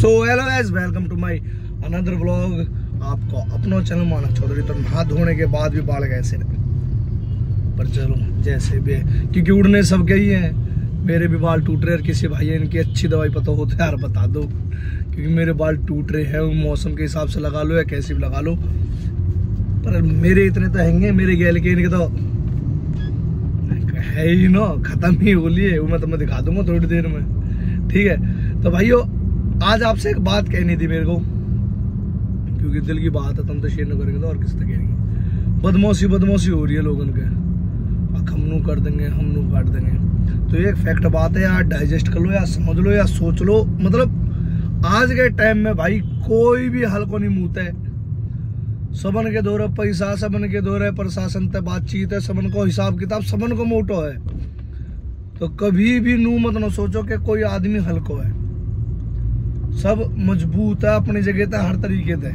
So hello guys welcome to my another vlog आपको अपना channel मानक चौधरी तो हाथ धोने के बाद भी बाल कैसे पर चलो, जैसे भी है। क्योंकि उड़ने सबके ही हैं। मेरे भी बाल टूट रहे हैं किसी भाई है, इनकी अच्छी दवाई पता हो तो यार बता दो। क्योंकि मेरे बाल टूट रहे हैं मौसम के हिसाब से लगा लो या कैसे भी लगा लो। पर मेरे इतने तो हैंगे, मेरे गैल के इनके तो है ही ना, खत्म ही हो। लिए वो मैं तुम्हें दिखा दूँगा थोड़ी देर में। ठीक है? तो भाइयों आज आपसे एक बात कहनी थी मेरे को, क्योंकि दिल की बात है, तुम तो शेयर न करेंगे तो और किस तक कहेंगे? बदमौसी बदमौसी हो रही है लोगों के। हम नू कर देंगे, हम नू काट देंगे। तो ये एक फैक्ट बात है, यार डाइजेस्ट कर लो या समझ लो या सोच लो। मतलब आज के टाइम में भाई कोई भी हल को नहीं मुँहता सबन के दौरे पैसा सबन के दौरे प्रशासन तक बातचीत है, सबन को हिसाब किताब, सबन को मोटो है। तो कभी भी नू मत न सोचो कि कोई आदमी हल्को है। सब मज़बूत है अपनी जगह पे हर तरीके से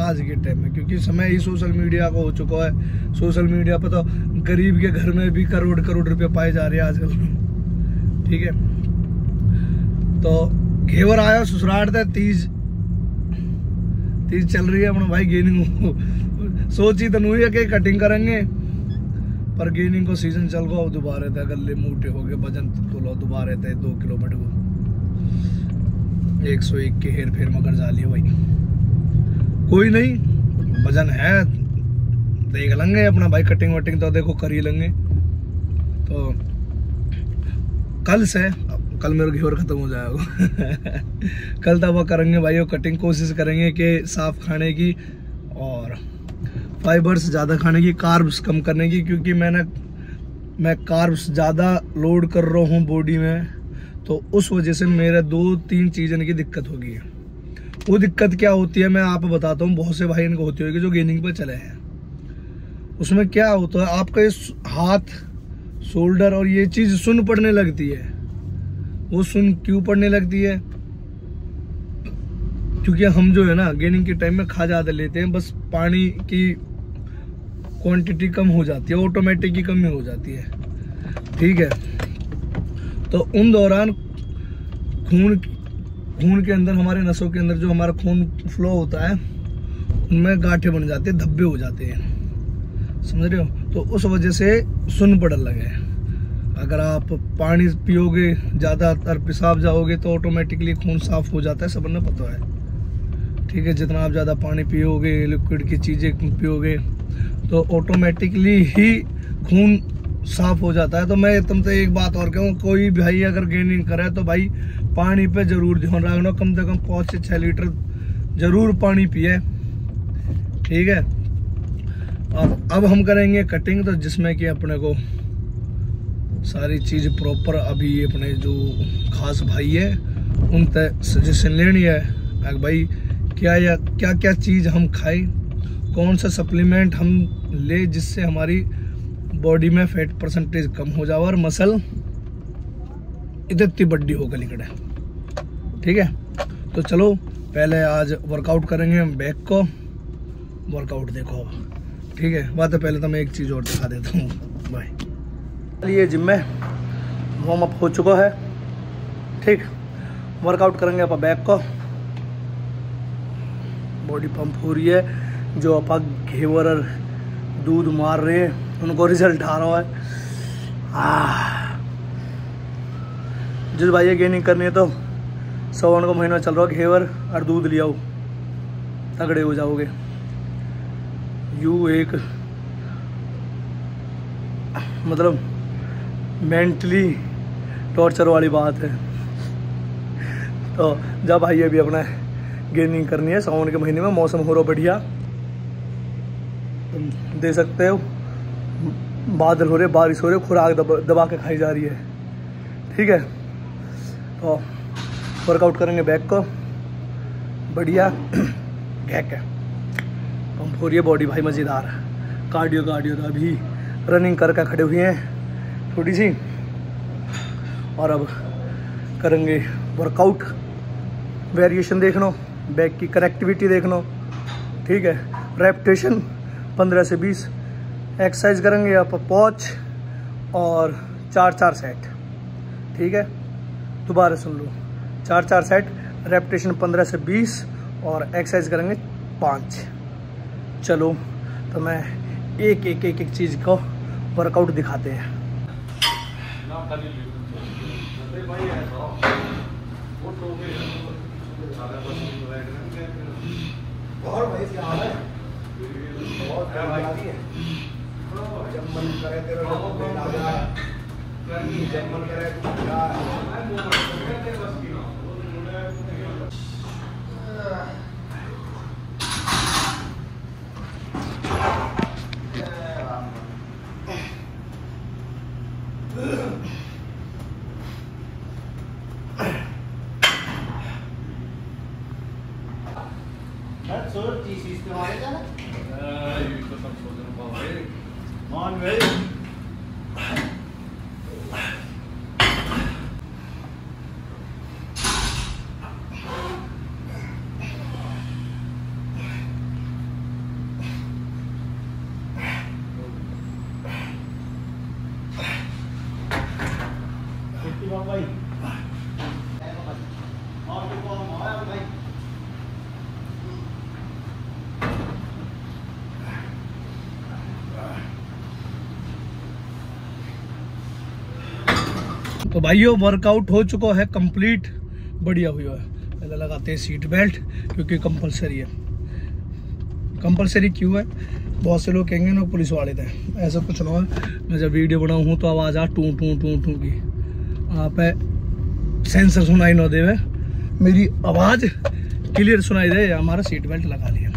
आज के टाइम में, क्योंकि समय ही सोशल मीडिया का हो चुका है। सोशल मीडिया पर तो गरीब के घर में भी करोड़ करोड़ रुपए पाए जा रहे हैं आजकल। ठीक है? तो घेवर आया ससुराल थे तीज। तीज चल रही है अपना भाई गेनिंग। सोची तो नहीं है कि कटिंग करेंगे। पर गेनिंग को सीज़न चल गया दोबारा थे गले मोटे हो गए, वज़न तो लो, दोबारा थे दो किलोमीटर को। एक सौ एक के हेर फेर मगर जा लिया भाई। कोई नहीं, वज़न है, देख लेंगे अपना भाई कटिंग वटिंग तो देखो कर ही लेंगे। तो कल से, कल मेरा घेवर खत्म हो जाएगा। कल तब करेंगे भाई कटिंग कोशिश करेंगे कि साफ़ खाने की और फाइबर्स ज़्यादा खाने की कार्ब्स कम करने की, क्योंकि मैंने, मैं कार्ब्स ज़्यादा लोड कर रहा हूँ बॉडी में। तो उस वजह से मेरे दो तीन चीज़ों की दिक्कत होगी। वो दिक्कत क्या होती है, मैं आप बताता हूँ। बहुत से भाई इनको होती होगी जो गेनिंग पर चले हैं। उसमें क्या होता है, आपका ये हाथ, शोल्डर और ये चीज़ सुन पड़ने लगती है। वो सुन क्यों पड़ने लगती है? क्योंकि हम जो है ना गेनिंग के टाइम में खा ज़्यादा लेते हैं, बस पानी की क्वांटिटी कम हो जाती है ऑटोमेटिक की कमी हो जाती है। ठीक है? तो उन दौरान खून खून के अंदर, हमारे नसों के अंदर जो हमारा खून फ्लो होता है, उनमें गांठे बन जाते हैं, धब्बे हो जाते हैं। समझ रहे हो? तो उस वजह से सुन पड़न लगे अगर आप पानी पियोगे ज़्यादातर पेशाब जाओगे तो ऑटोमेटिकली खून साफ़ हो जाता है, सबने पता है। ठीक है, जितना आप ज़्यादा पानी पियोगे लिक्विड की चीज़ें पियोगे तो ऑटोमेटिकली ही खून साफ़ हो जाता है। तो मैं तुमसे एक बात और कहूँ, कोई भाई अगर गेनिंग करे तो भाई पानी पे ज़रूर ध्यान रखना। कम से कम पाँच से छः लीटर ज़रूर पानी पिए। ठीक है? और अब हम करेंगे कटिंग तो जिसमें कि अपने को सारी चीज़ प्रॉपर अभी अपने जो खास भाई है उन तक सजेशन लेनी है। भाई, क्या या क्या क्या चीज़ हम खाएँ? कौन सा सप्लीमेंट हम ले जिससे हमारी बॉडी में फैट परसेंटेज कम हो जाओ और मसल इतनी बड्डी हो गली कड़े। ठीक है? तो चलो, पहले आज वर्कआउट करेंगे हम बैक को। वर्कआउट देखो ठीक है? बात है, पहले तो मैं एक चीज़ और दिखा देता हूँ। बाय ये जिम में वार्म अप हो चुका है। ठीक? वर्कआउट करेंगे आप बैक को। बॉडी पंप हो रही है, जो आप घेवर दूध मार रहे हैं। उनको रिज़ल्ट आ रहा है। जिस भाई ये गेनिंग करनी है तो सवन का महीना चल रहा है, घेवर और दूध लिया तगड़े हो जाओगे। यू एक मतलब मेंटली टॉर्चर वाली बात है। तो जब भाई, अभी अपना गेनिंग करनी है सावन के महीने में, मौसम हो रहा बढ़िया। तुम दे सकते हो। बादल हो रहे बारिश हो रही खुराक दबा, दबा के खाई जा रही है। ठीक है? तो वर्कआउट करेंगे बैक को। बढ़िया। घैक है। पंप हो रही है बॉडी भाई मज़ेदार। कार्डियो कार्डियो तो अभी रनिंग करके खड़े हुए हैं। थोड़ी सी। और अब करेंगे वर्कआउट वेरिएशन देख लो। बैक की कनेक्टिविटी देख लो। ठीक है? रेपटेशन पंद्रह से बीस। एक्सरसाइज करेंगे आप पॉच और चार चार सेट। ठीक है? दोबारा सुन लो। चार चार सेट रेपटेशन पंद्रह से बीस और एक्सरसाइज करेंगे पाँच। चलो तो मैं एक एक एक एक चीज़ को वर्कआउट दिखाते हैं। और भाई क्या हाल है। बहुत है जब मन करे तेरा जब मन करे चीज़ इस्तेमाल है ना मान गए भाई और तो कौन आया भाई तो भाइयों वर्कआउट हो चुका है कंप्लीट बढ़िया हुआ है। पहले लगाते हैं सीट बेल्ट क्योंकि कंपलसरी है। कंपलसरी क्यों है? बहुत से लोग कहेंगे ना पुलिस वाले थे ऐसा कुछ ना हो। मैं जब वीडियो बनाऊँ तो आवाज़ आ टू टू टू टू की। आप सेंसर सुनाई ना देवे। मेरी आवाज़ क्लियर सुनाई दे, हमारा सीट बेल्ट लगा लिया।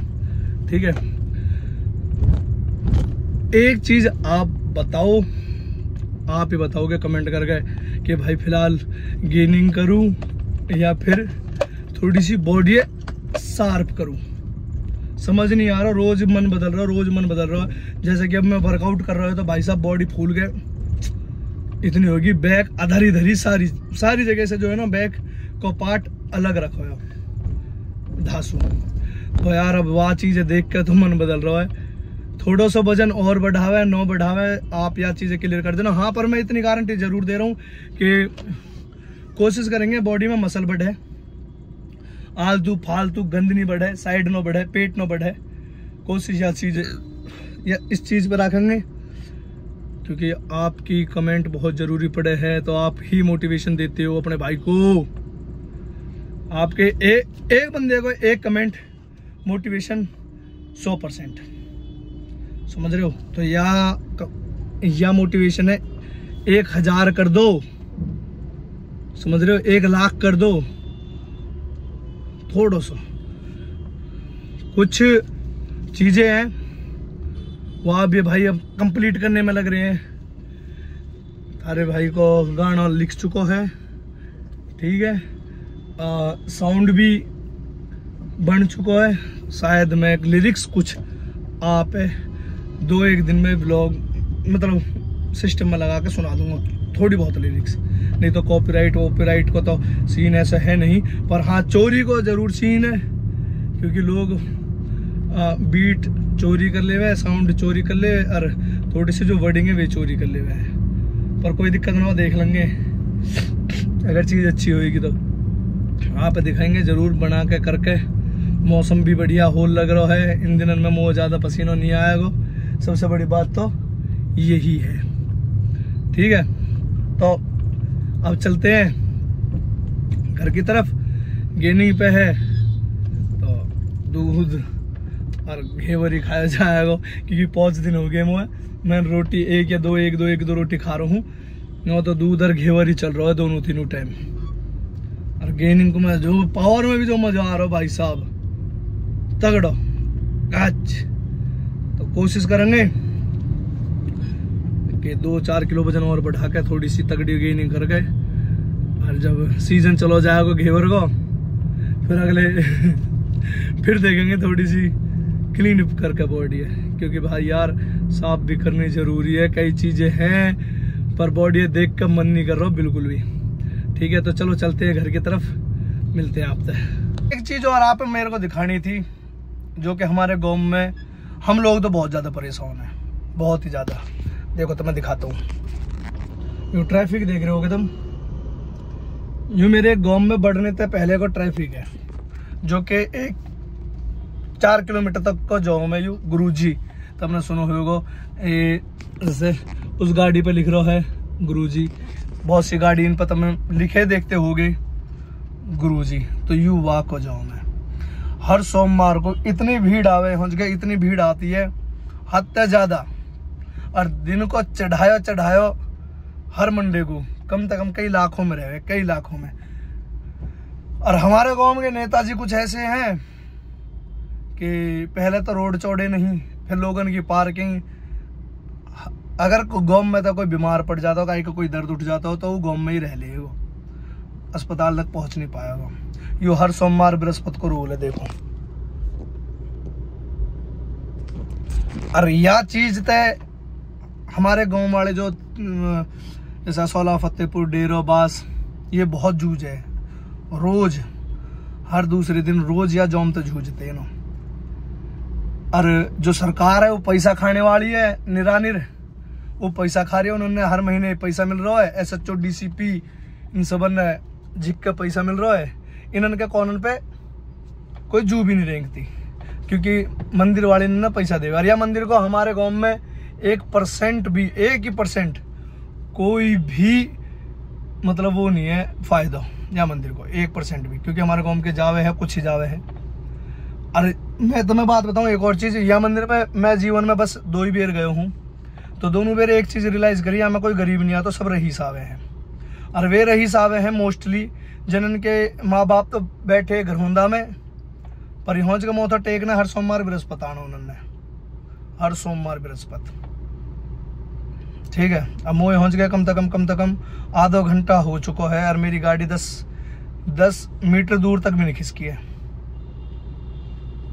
ठीक है? एक चीज़ आप बताओ आप ही बताओगे कमेंट करके कि भाई फ़िलहाल गेनिंग करूँ या फिर थोड़ी सी बॉडी शार्प करूँ। समझ नहीं आ रहा, रोज मन बदल रहा, रोज मन बदल रहा। जैसे कि अब मैं वर्कआउट कर रहा हूँ तो भाई साहब बॉडी फूल गए इतनी होगी बैक अधर इधर ही सारी सारी जगह से जो है ना बैक को पार्ट अलग रखो धासु। तो यार अब वह चीज़ें देख के तो मन बदल रहा है। थोड़ा सा वज़न और बढ़ावे नो बढ़ावे आप यह चीज़ें क्लियर कर देना। हाँ पर मैं इतनी गारंटी ज़रूर दे रहा हूँ कि कोशिश करेंगे बॉडी में मसल बढ़े आलतू फालतू गंद नहीं बढ़े साइड नो बढ़े पेट नो बढ़े। कोशिश यह चीज़ या इस चीज़ पर रखेंगे क्योंकि आपकी कमेंट बहुत ज़रूरी पड़े है तो आप ही मोटिवेशन देते हो अपने भाई को। आपके ए, एक बंदे को एक कमेंट मोटिवेशन सौ परसेंट। समझ रहे हो? तो या या मोटिवेशन है, एक हज़ार कर दो। समझ रहे हो? एक लाख कर दो। थोड़ा सा। कुछ चीज़ें हैं, वो आप ये भाई अब कंप्लीट करने में लग रहे हैं। तारे भाई को गाना लिख चुका है। ठीक है? साउंड भी बन चुका है। शायद मैं लिरिक्स कुछ आप दो एक दिन में ब्लॉग मतलब सिस्टम में लगा के सुना दूँगा थोड़ी बहुत लिरिक्स नहीं तो कॉपीराइट वॉपीराइट को तो सीन ऐसा है नहीं पर हाँ चोरी को ज़रूर सीन है क्योंकि लोग आ, बीट चोरी कर ले हुए साउंड चोरी कर ले और थोड़ी सी जो वर्डिंग है वे चोरी कर ले हुए पर कोई दिक्कत ना हो देख लेंगे। अगर चीज़ अच्छी होगी तो। आप दिखाएँगे ज़रूर बना के करके। मौसम भी बढ़िया होल लग रहा है। इन दिनों में मुँह ज़्यादा पसीना नहीं आएगा। सबसे बड़ी बात तो यही है। ठीक है? तो अब चलते हैं घर की तरफ़। गेनिंग पे है तो दूध और घेवर खाया जाएगा, क्योंकि पाँच दिन हो गए मुझे। मैं रोटी एक या दो, एक दो एक दो रोटी खा रहा हूँ। न तो दूध और घेवर चल रहा है दोनों तीनों टाइम और गेनिंग को मैं जो पावर में भी जो मज़ा आ रहा है भाई साहब, तगड़ो। काच कोशिश करेंगे कि दो चार किलो वज़न और बढ़ा के थोड़ी सी तगड़ी गेनिंग कर गए और जब सीज़न चलो जाएगा घेवर को, फिर अगले फिर देखेंगे थोड़ी सी क्लीन अप करके बॉडी है। क्योंकि भाई यार, साफ़ भी करनी ज़रूरी है, कई चीज़ें हैं, पर बॉडी देख कर मन नहीं कर रहा, बिल्कुल भी। ठीक है तो चलो चलते हैं घर की तरफ़, मिलते हैं आपसे। एक चीज़ और आप मेरे को दिखानी थी, जो कि हमारे गाँव में हम लोग तो बहुत ज़्यादा परेशान हैं। बहुत ही ज़्यादा। देखो तो मैं दिखाता हूँ। यू ट्रैफ़िक देख रहे हो तुम यूँ मेरे गाँव में बढ़ने से पहले को ट्रैफ़िक है, जो कि एक चार किलोमीटर तक को जाओ मैं यू, गुरुजी। तो आपने सुनो होगा ये जैसे उस गाड़ी पे लिख रहा है, गुरुजी। बहुत सी गाड़ी इन पर तुम लिखे देखते होगे, गुरुजी। तो यू वाक हो। जाओ मैं हर सोमवार को इतनी भीड़ आवे हो गए इतनी भीड़ आती है, हद से ज़्यादा। और दिन को चढ़ायो चढ़ायो हर मंडे को, कम से कम कई लाखों में रहे, कई लाखों में। और हमारे गाँव के नेताजी कुछ ऐसे हैं कि पहले तो रोड चौड़े नहीं, फिर लोगन की पार्किंग, अगर गाँव में तो कोई बीमार पड़ जाता हो, कहीं का कोई दर्द उठ जाता हो तो वो गाँव में ही रह ले वो अस्पताल तक पहुँच नहीं पाएगा यो हर सोमवार बृहस्पति को रूल है, देखो। और यह चीज़ तय हमारे गाँव वाले जो जैसा सोला, फतेहपुर, डेरो, बास, ये बहुत जूझ है। रोज, हर दूसरे दिन रोज या जौम तो जूझते हैं और जो सरकार है, वो पैसा खाने वाली है, निरानिर। वो पैसा खा रही है, उन्होंने हर महीने पैसा मिल रहा है S H O D C P इन सबने झिक का पैसा मिल रहा है। इन्हन के कॉनन पे? कोई जू भी नहीं रेंगती, क्योंकि मंदिर वाले ने ना पैसा दे और यह मंदिर को हमारे गाँव में एक परसेंट भी, एक ही परसेंट कोई भी मतलब वो नहीं है फ़ायदा या मंदिर को, एक परसेंट भी, क्योंकि हमारे गाँव के जावे हैं, कुछ ही जावे हैं। अरे मैं तुम्हें बात बताऊँ, एक और चीज़, यह मंदिर में मैं जीवन में बस दो ही बेर गया हूँ तो दोनों बेर एक चीज़ रियलाइज़ करी, यहाँ में कोई गरीब नहीं आता सब रहीस आवे हैं। और वे रहीस आवे हैं मोस्टली जनन के माँ बाप तो बैठे घरहुंदा में, पर यहाँ का मोथा टेकना हर सोमवार बृहस्पति आना उन्होंने। हर सोमवार बृहस्पति। ठीक है, अब मोह पहुँच गया कम से कम कम से कम आधा घंटा हो चुका है और मेरी गाड़ी दस दस मीटर दूर तक भी नहीं खिसकी है।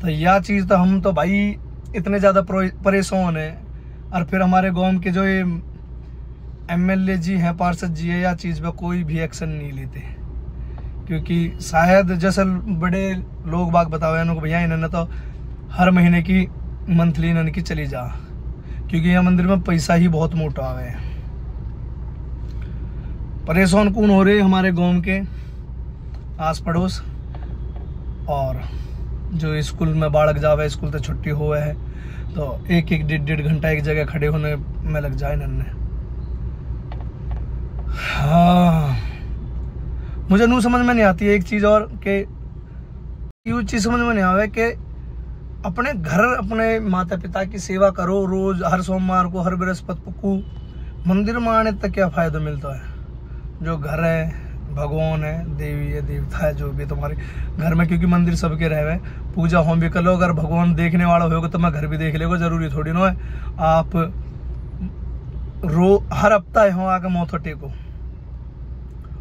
तो यह चीज़ तो हम तो भाई इतने ज़्यादा परेशान है। और फिर हमारे गाँव के जो ये एमएलए जी हैं, पार्षद जी है या चीज़ पे कोई भी एक्शन नहीं लेते। क्योंकि शायद जैसे बड़े लोग बाग बतावे इनको भैया, इन्होंने तो हर महीने की मंथली इन्होंने की चली जा। क्योंकि यह मंदिर में पैसा ही बहुत मोटा है। परेशान कौन हो रहे हमारे गाँव के आस पड़ोस और जो स्कूल में बालक जावे, स्कूल से छुट्टी हुए है तो एक एक डेढ़ डेढ़ घंटा एक जगह खड़े होने में लग जाए नन्ने हाँ। मुझे नू समझ में नहीं आती है एक चीज़ और कि यू चीज़ समझ में नहीं आवे कि अपने घर, अपने माता पिता की सेवा करो रोज, हर सोमवार को, हर बृहस्पति को मंदिर में आने तक क्या फ़ायदा मिलता है? जो घर है, भगवान है, देवी है, देवता है, जो भी तुम्हारे। घर में क्योंकि मंदिर सबके रहे हुए पूजा होम भी कर लो, अगर भगवान देखने वाला होगा तो मैं घर भी देख लेगा, ज़रूरी थोड़ी ना है। आप रो, हर हफ़्ता यहाँ आके मोथो टेको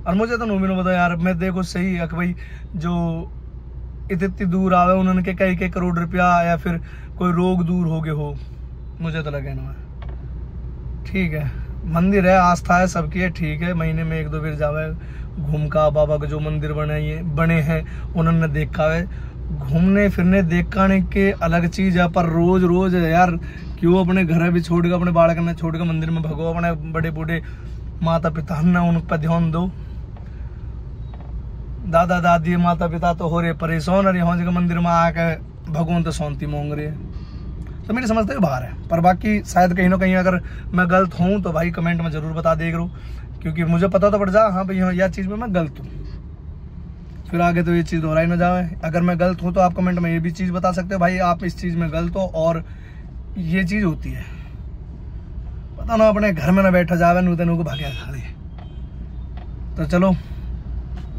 और मुझे तो नूमी ने बताया, यार, मैं देखो सही है कि भाई जो इतनी इतनी दूर आवे, उन्होंने कई कई करोड़ रुपया या फिर कोई रोग दूर हो गए हो, मुझे तो लगे ना ठीक है, मंदिर है, आस्था है, सबकी है, ठीक है, महीने में एक दो बार जावे घूम का बाबा के जो मंदिर बने ये, बने हैं, उन्होंने देखा है। घूमने फिरने, देखने के अलग चीज़ है, पर रोज रोज यार, क्यों अपने घर भी छोड़ के, अपने बालक ने छोड़ के मंदिर में भगो अपने बड़े बूढ़े माता पिता ने उन पर ध्यान दो? दादा दादी माता पिता तो हो रहे परेशान और यहाँ जगह मंदिर में आके भगवान तो शांति मांग रहे तो मेरी समझ तो बाहर है। पर बाकी शायद कहीं ना कहीं अगर मैं गलत हूँ तो भाई कमेंट में ज़रूर बता दे करो। क्योंकि मुझे पता तो पड़ जा हाँ भाई हाँ यह चीज़ में मैं गलत हूँ। फिर आगे तो ये चीज़ दोहराई ना जाए। अगर मैं गलत हूँ तो आप कमेंट में ये भी चीज़ बता सकते हो, भाई, आप इस चीज़ में गलत हो और ये चीज़ होती है। पता ना, अपने घर में ना बैठा जावे नू तेनू को भाग्या खाली तो चलो।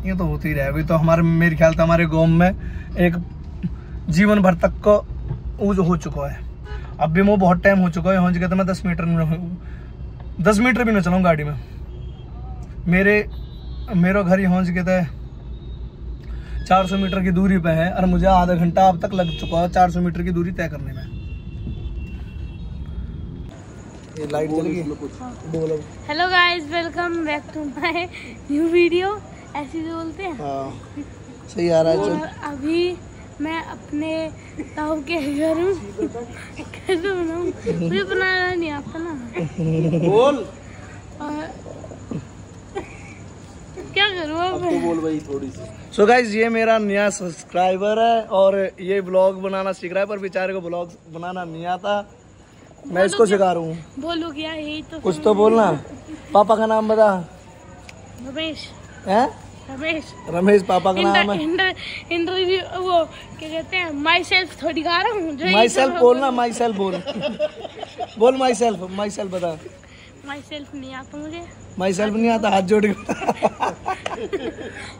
ये तो होती ही रहेगी तो हमारे, मेरे ख्याल से हमारे गाँव में एक जीवन भर तक को ऊज हो चुका है। अब भी वो बहुत टाइम हो चुका है होंगे तो मैं दस मीटर में रहूं- दस मीटर भी ना चलाऊँ गाड़ी में। मेरे, मेरा घर यहाँ के थे चार सौ मीटर की दूरी पे है और मुझे आधा घंटा अब तक लग चुका है चार सौ मीटर की दूरी तय करने में। ये लाइट जल गई। Hello guys welcome back to my new video ऐसे ही बोलते हैं। हाँ सही आ रहा है और अभी मैं अपने ताऊ के घर हूँ। कैसे बनाऊँ? मुझे बनाना नहीं आता ना। बोल। और क्या करूँ अब? तो बोल भाई थोड़ी सी। सो गाइज़ ये मेरा नया सब्सक्राइबर है और ये ब्लॉग बनाना सीख रहा है पर बेचारे को ब्लॉग बनाना नहीं आता। मैं इसको सिखा रहा हूँ। बोलो क्या? यही तो कुछ तो बोलना। पापा का नाम बता। रमेश। हैं? रमेश। रमेश पापा का नाम है। इंटर इंटरव्यू वो क्या कहते हैं माई सेल्फ थोड़ी गा रहा हूँ माई सेल्फ बोलना माई सेल्फ बोल बोल। माई सेल्फ माई सेल्फ बता। माई सेल्फ नहीं आता मुझे। माई सेल्फ नहीं आता हाथ जोड़ के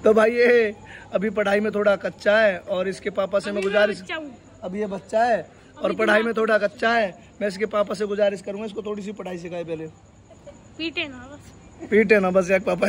तो भाई ये अभी पढ़ाई में थोड़ा कच्चा है और इसके पापा से मैं गुजारिश अभी ये बच्चा है और पढ़ाई में थोड़ा कच्चा है मैं इसके पापा से गुजारिश करूँगा इसको थोड़ी सी पढ़ाई सिखाए पहले। पीटे ना बस। पीटे ना बस एक पापा।